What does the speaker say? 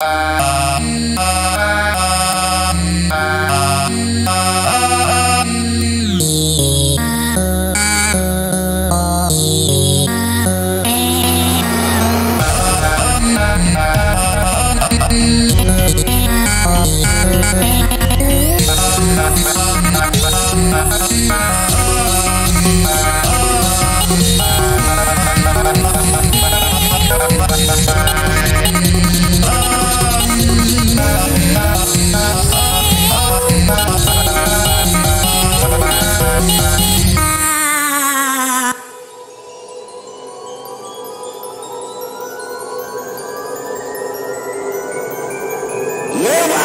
Uh... Yeah.